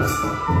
Thank